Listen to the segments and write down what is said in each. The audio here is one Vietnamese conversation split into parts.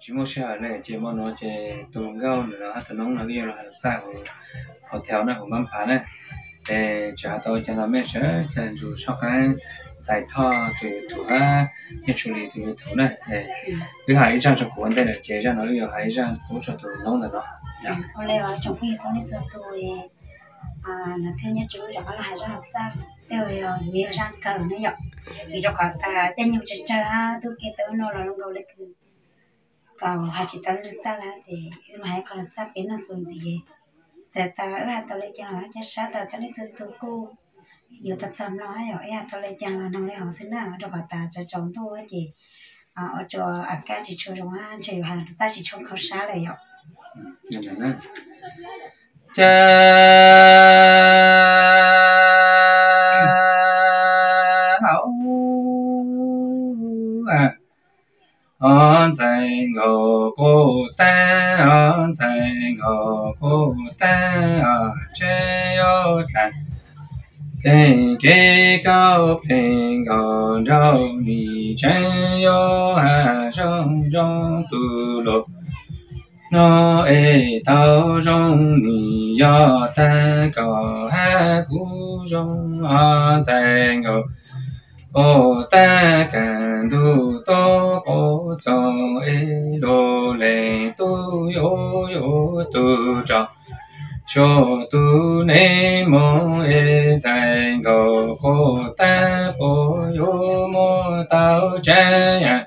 chỉ mua xe này chỉ mua nó chỉ tụng gạo nữa hát nóng là cái là sai hồ hồ theo này hồ mắm phá này. Để trả tôi cho nó mấy sẽ cho dù sau cái giải thọ từ thủ ha hiện xử lý từ thủ này. Để cái hai trang cho của vấn đề là chế ra, nó có hai trang cũng cho tôi nóng là nó. Dạ. Hôm nay ở trong khi trong này tôi à là theo nhất chú cho là hai trang học ra theo ờ, nhiều trang cả nó vậy vì cho cả ta tên nhiều chơi chơi ha tôi kia tới nó là nó gọi là Ờ, còn hai chị tao lên ra là thì mà hai con ra biến là dùng gì giờ ta ở hai tao lấy cho nó, cho sát ta à, tao lấy cho tôi cô. Nhiều tập tâm nó hay ở hai tao lấy cho là nông lấy học sinh nào cho cả ta cho chồng tôi chị. À ở chỗ à cái chị cho chúng anh chị hàng ta chỉ trông khẩu sát này rồi cha. On tại cô ta on tại cô ta ở chế yo tan tên cao bình gò rau ni chân yo ha rong rong tu lo nó ê tao rong ni ta cú rong ô ta càng đủ tô cô cho ê lô lê tu yo yo tu cho cho tu nê mô e ê tại ngô cô ta bồ yo mô tao cha ya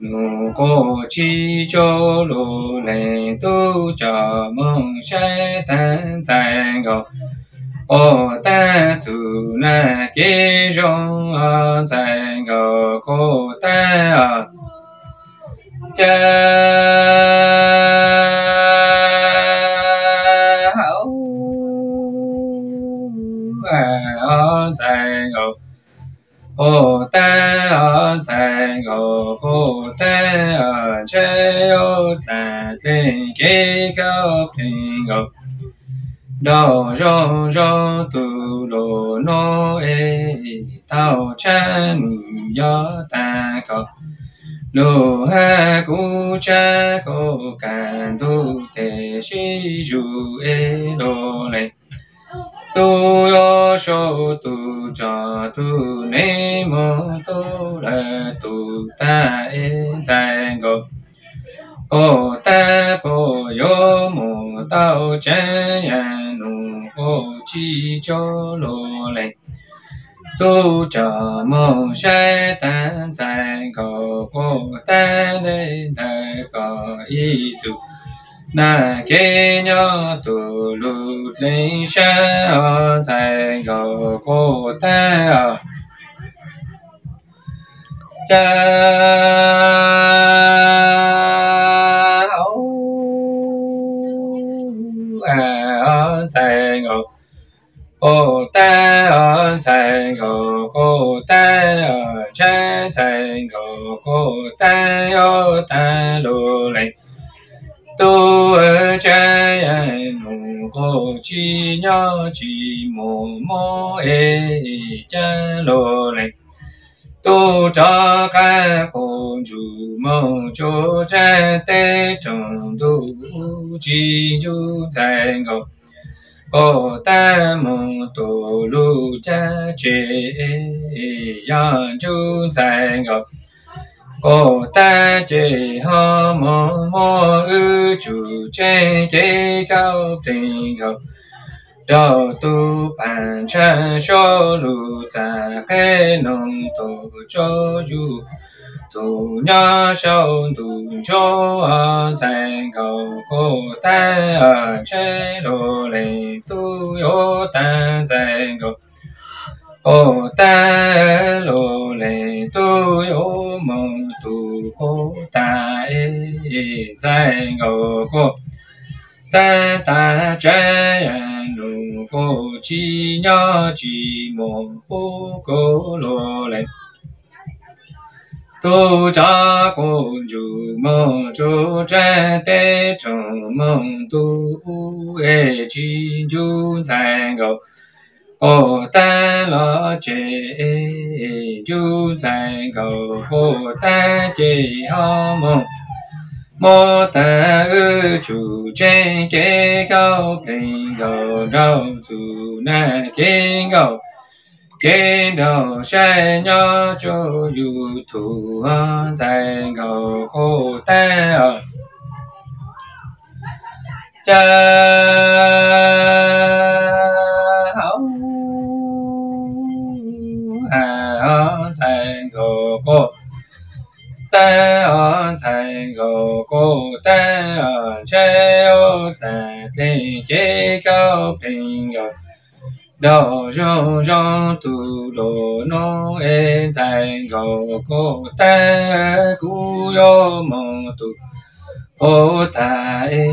nụ cô chi cho lô lê tu cho mong sai tan tại ngô ô ta tu na kế rong a tại ngờ cô ta ờ. a cha đô do do tu lô nô e tao cha ni yo ta ko lô ha cu cha, cô can tu te shi ju e lô lê. Tu, yo sho tu cha tu ne mo tu la tu, ta e zai go cô, ta, po, yo mo tao chân ya nu cô chi cho lô lệ tu cho mô sai tan tại cô cô ta lê đại có ý tu na kế nhớ tu lụ lên sa ở tại cô cô ta cha à ơn tại ngộ cô ta ơn tại ngộ cô ta ở cha tại ngộ cô ta ở ta lô lệ tu ở cha nụ cô chi nhớ chi mô mô ê cha lô lệ tu cho ca cô chủ cho cha tế trong tu chi du tại ngộ cô ta mong tu lu cha chế e ya chu tại ngộ cô ta chế ha mô mô ư chủ chế chế cao tình ngộ đầu tu bản cha cho lu cha cái nông tu cho du tu nhớ sâu tu cho ở tại cầu cô ta ở chế đồ lệ tu yo ta tại cầu cô ta lô lệ tu yo mong tu cô ta tại cầu cô ta ta cha cô chi nhớ chi mô phu cô lô lên tu cha cô chủ mô chu cha tế trong mong tu ê chi chú tại ngộ. Cô ta lo chế chu e tại ngộ. Cô ta chế 莫但二主真给高平高绕祖难给高，给到山鸟就有土啊，在高高单啊，家好啊，在高高。单昂参 ta ở cha ô ta tê chế cao bình ngờ đồ rô rô tu đồ nô ê tài gò cô ta cú rô mong tu ô ta ê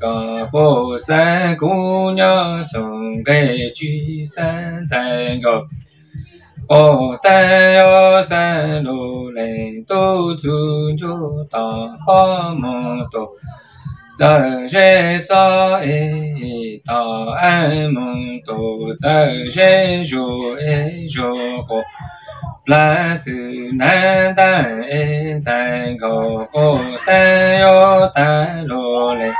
gò bồ sa cú nhớ chồng gây truy san tài gò. 高。我但要三路人都走就大巴蒙多，在人少哎大安蒙多，在人少哎少个，来是难担哎在个个但要担路人。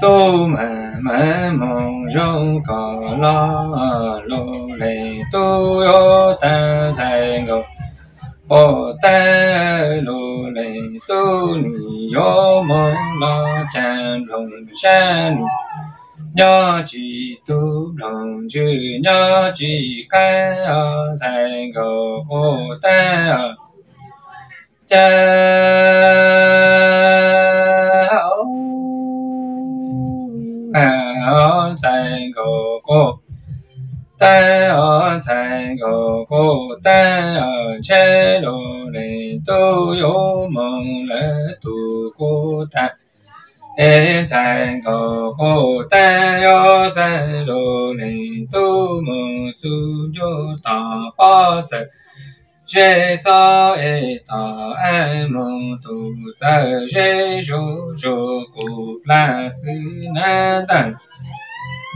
tô mà mà mong rong có lo, lô lệ tô yo ta dài ngô ô ta lô lệ tô ni yo mong lo chan rong shan nhớ chỉ tu lòng chữ nhớ chỉ cái ở dài ngô ô ta cha cô. Tay ở chạy gò cô. Tay ở chế lô lê tô yô mông lê tu, cô. Tay ê chạy gò cô. Tay ở chạy lô lê tô mông chú yô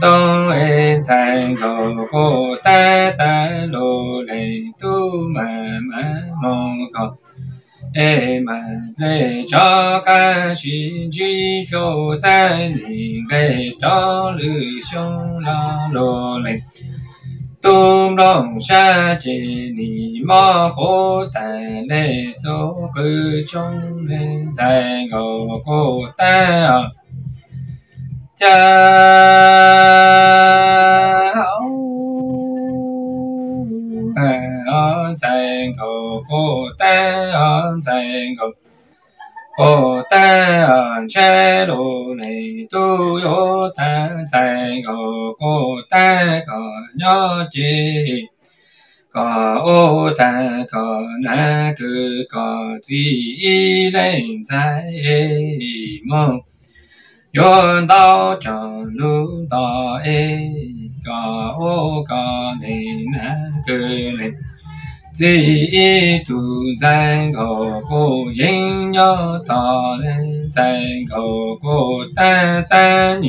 东爱在高高淡淡路里都慢慢梦高，爱慢在照看心机就在你给照里胸拉路里。东龙山间，你马不但来说个中人在我孤单啊， cha hậu thành cầu cô ta thành cầu cô ta che đồ này tu yo ta thành cầu cô ta có nhớ chi. Có ô ta có na trừ có gì lên trái mong yon dao cha lu da e ga o ga ni na ge le. Zi yi tu zai go go yin yo da le zai go go da san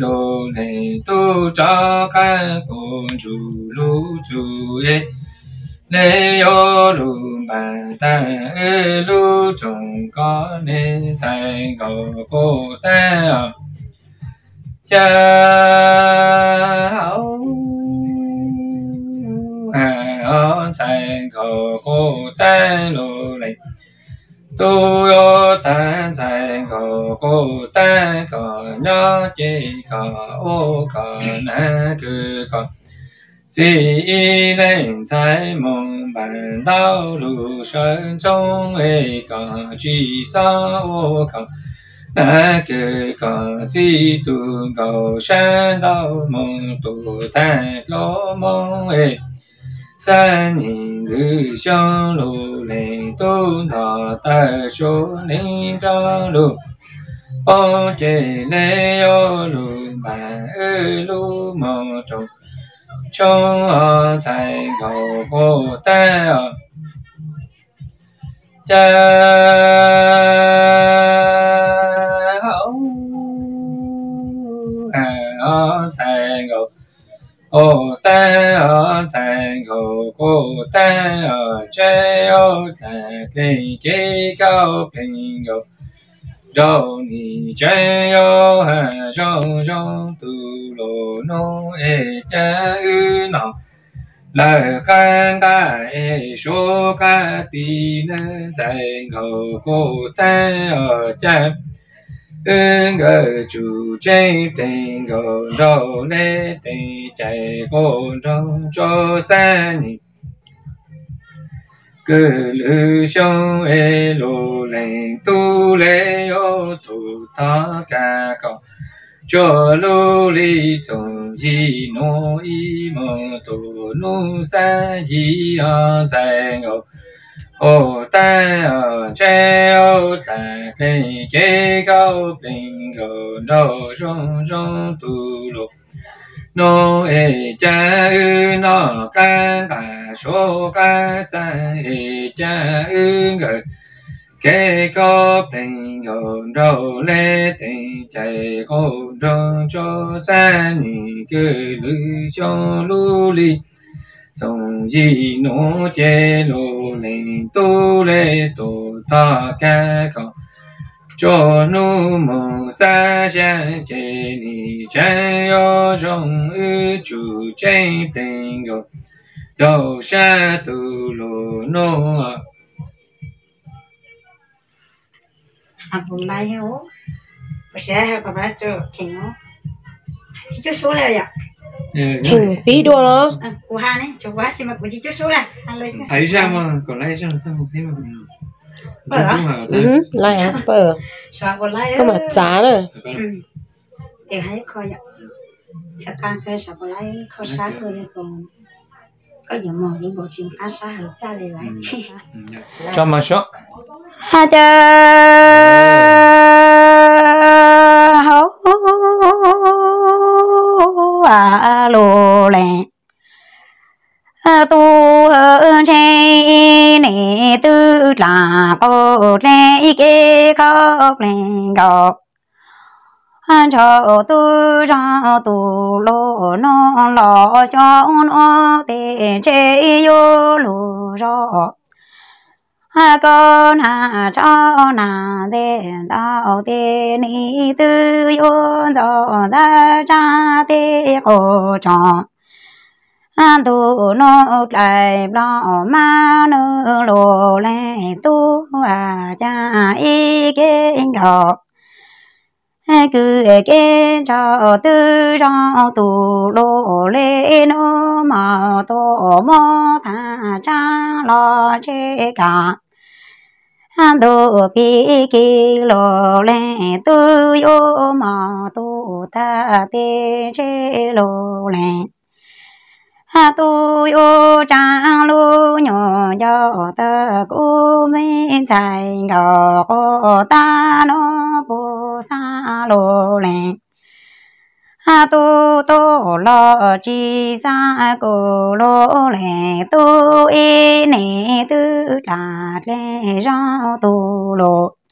lo le, tu cha kan go chu lu chu e lê ô lù bà ta ê lu chung có nê sai cầu cô ta cha hảo hà ở sai cầu cô ta lù lệ tu ô ta sai cầu cô ta có nhớ chỉ có ô có na cứ có 只能在梦伴道路上中一个去找我个。那个个子都高山到梦都担落梦哎。三年路乡路林东他大树林长路，帮街来要路满二路梦中， cho thầy cầu vô tế cha hậu hà thầy cầu ô tế ở thầy cầu cô tế ở chế ô thầy kỳ cao bình cầu do ni che yo ha do do tu lo no e cha u no la can ga e sho ca ti na zai go go ta o cha. Ưng ngờ chủ chế tình go do le tình chạy go trong cho sa cứ lư xong ê lô lên tu lê ô tu ta ca cao cho lô li tổng yi nô y mô tu nu sa yi a zai ngô. Ô ta ở chế ô ta lê kế cao bình gô đô rong rong tu lô nô ê cha ư nô ca ca số ca cha ê cha ư ngờ kê có bình ngờ râu lê tình chạy cô trông cho xa nhị cứ lư cho lưu li. Sông yi nô chê lô lê tu lê tu ta ca cao cho nu mô sa xian chế ni chân yo rong ư chủ chân bình yo. Đầu sa tu lô nô à à bùn lai heo bữa sáng hay bà bà cho chỉnh nó chỉ chút số là vậy chỉnh tí đua nó à của hai này chỗ quá xin mà của chỉ chút số là thấy ra mà còn lấy ra sao không thấy mà. Ừ lại à bờ có mà giá nữa ừ thì hãy coi vậy sẽ càng cái sao của lai khó sáng rồi đấy còn có gì mà những bộ chuyện khá xa hơn ra lại lại cho mà số ha cha hấu à lô lẹ tu hơn nè, tư là cô lê kê khóc lẹ gọc han cho tu ra tu lô nó lo cho nó tê che yêu lô rõ ha con ha cho nà de dao de ni tư yêu do da cha de cô chọn tu nó lại lo ma nơ lô lê tu à cha y kinh học cứ cái cho tư cho tu lô lê nô mà tổ mô tha cha lo chê cả. Han đồ pi ki lô lê tu yo mà tu ta tê chê lô lê tôi ô yo cha lu nhỏ cho ta cô mê chạy ngọ cô ta nó bố xa lô lệ ha tu tu lo chi sa cô lô lệ tu y nè tư trà lê rau tu lô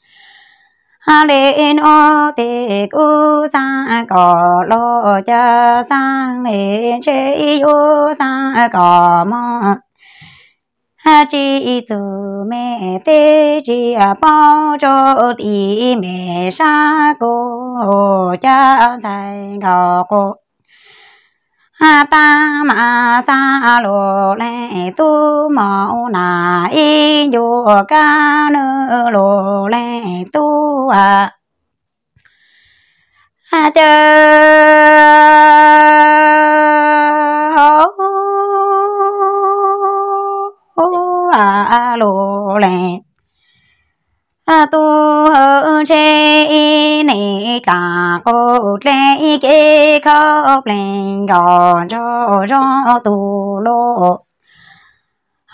ha lê nó tê cô sa cỏ lo cha sang lê chê yo sa cỏ mò. Ha chi tu mẹ tê, chi à bao cho đi mẹ sa cô cha sai gò cô ha ta ma sa lo le tu mẫu na y yo ca nơ lo le tu à ha chơ à lô lê a tu hơ chê nê cả cô lê kê khóc lên gò cho cho tu lô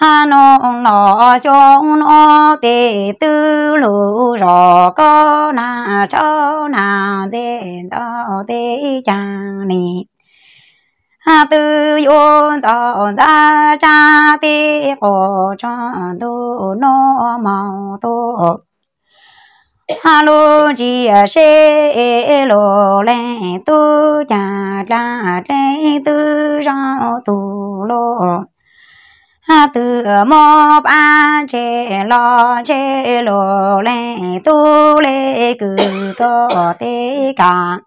hà nó nọ xuống nọ tê tư lù rò có nà cho nà tê cho tê chàng nì. Hà tư yo cho ra cha tê cô cho tu nọ màu tu hà lô chi a xê e lô lê tu cha ra lê tu ra tu lô từ mô ba chê lo chê lô lê tu, lê cử tô tê cả.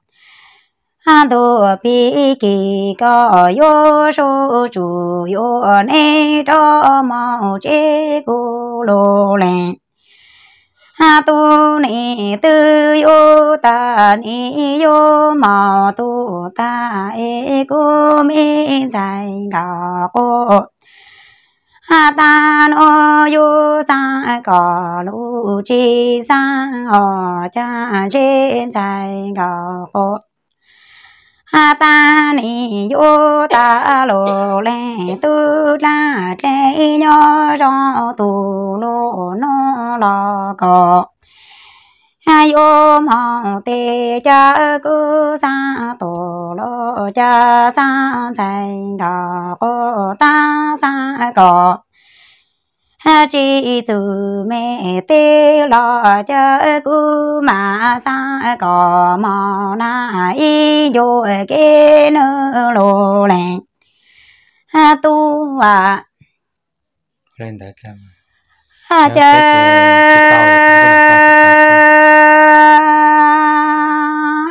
Ha tu bi kỳ, có yo su, chủ yo nê cho mô chê cú lô lê ha tu ni tư yo ta, ni yo ma tu, ta e cú mi dài gà cô ta no yu sa có lu chi sa, o cha trên dài gà cô ha ta ni yo ta lo le, tu la le nho ro tu lo no lo có hai ôm hồng tê cha cứ sa tổ lô cha sa thành gà cô ta sa có ha chi từ mẹ tê lo cha cứ mà sa có mò na y vô cái nơ lô lẹ ha tu à. Lên đại cam cha cái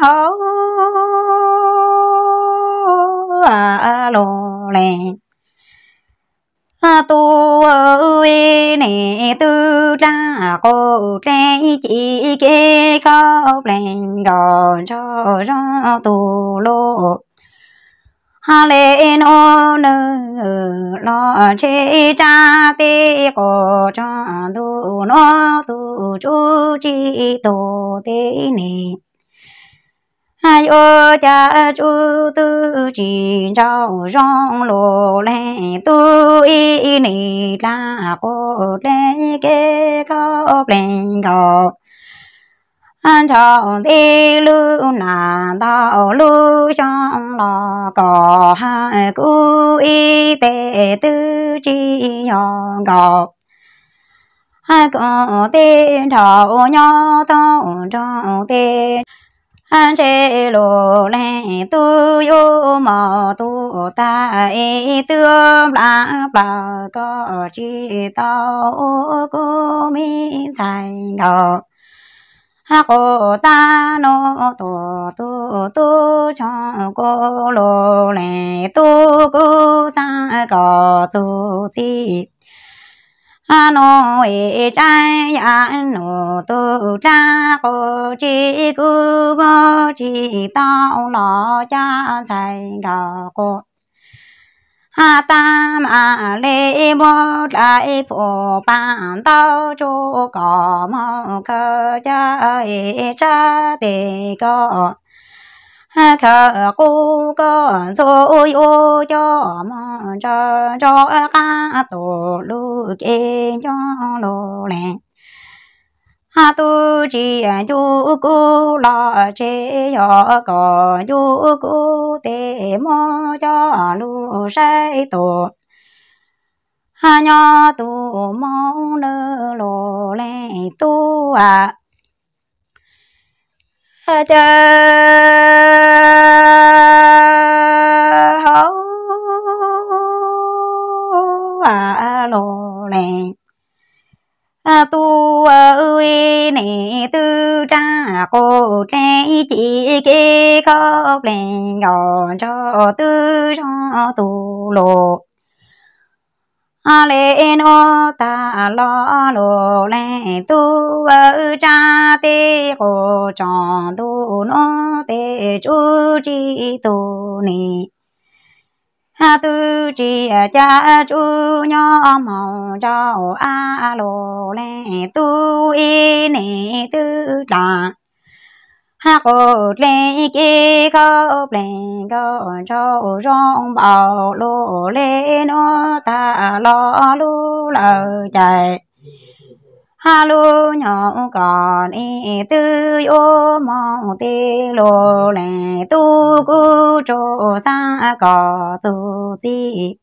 hấu à lô lẹ ha tu ơi nè tư ra cô trẻ chỉ kê khóc lên gò cho cho tu lô ha lê nô nơ, lo chê cha tê cô cho tu nó tu chú chi tu tê nè hai ô cha chú tư chỉ trao rong lô lê tu y nì la cô lê kê khóc lên gò an chào đi lưu na đạo lưu trong lò cò. Hai cú y tê tư chi yong gọc hai con tê thảo nhỏ tao trong tê. An chế lô lê tu yo mò tu ta e tương la ba có chi tao cô mi thành ngờ cô ta no tu tu tu cho cô lô lê tu cô sa có tu chi ha no e trai ya no tu cha cô chi cô cô chi tao lo cha thành gà cô ha ta ma lê bố lại phổ bàn tao chú có mơ cơ cha e cha tê cơ ha khờ cô cơ số yo cho mơ cho cho ca tổ lu kê cho lô lẹ ha tu chi à, chu cu lo chế yo có chu cu tế mô cho lu sai tổ ha nho tu mong nơ lô lê tu à. Ha cha hấu à lô lê À, tu ờ, ơi nè, tư cha cô trẻ chỉ, kê khóc lên nhỏ cho tư cho tu lộ a, lê e, nô ta, lo, lô lê tu ờ, ơ cha tê, cô chọn tu nô tê chú chi tu nì tư trì à, cha chú nhỏ màu trao a lô lê tu y nê tư đà. Ha cô lê kê khóc lê cô trâu rong bảo lô lê nô ta lo lô lờ chạy ha lu nhỏ còn y tư, ô mong tê lô lệ tu cu trô xa có tu chi.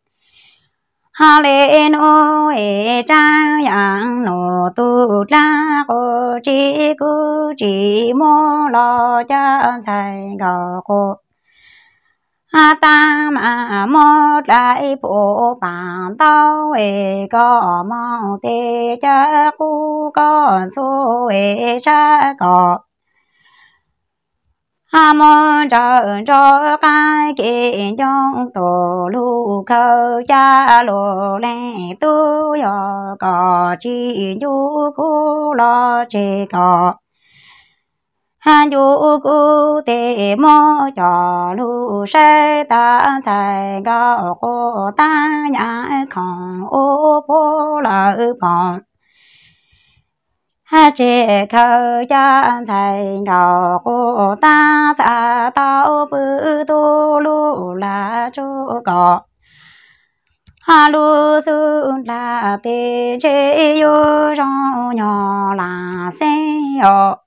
Ha lê nô e cha yang nô tu cha cô chi cu chi mô lo cha thầy gò cô a ta ma mo đại bộ bản tao ê có mong tê cha cu con su ê cha có a mo trợ cho cái kiện trong tổ lu khâu cha lô lê tu yo có chi nhu cu lo chi có han du cu tê mô cho lu sê ta sai ga cô ta nhã khong ô bố lợ bọn ha chế khâu cha sai ga cô ta sa tao bư tu lu la chu có ha lu su la tê chế yo rong nhỏ la se yo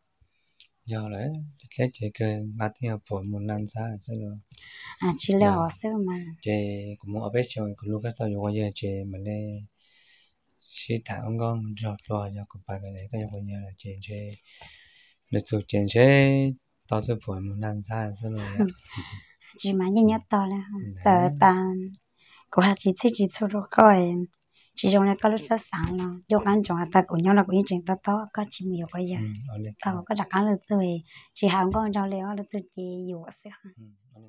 theo phổi một lần xa sẽ rồi à chỉ là họ sư mà. chế cũng muốn ở bên trong cũng lúc đó yo chế mình đây chỉ thả ông con rồi giờ cũng phải cái này cái yo chế chế được thuộc chế chế tao sẽ phổi một lần xa sẽ rồi chỉ mà nhất to là giờ ta của hai chị chỉ cho rồi coi chỉ trong này có lúc sáng sáng nó lúc ăn trong ta cũng nhau là cũng chuyện to to có chỉ nhiều cái đây tao có đặt ăn được rồi chỉ hàng con trong leo là tôi chỉ sự ừ.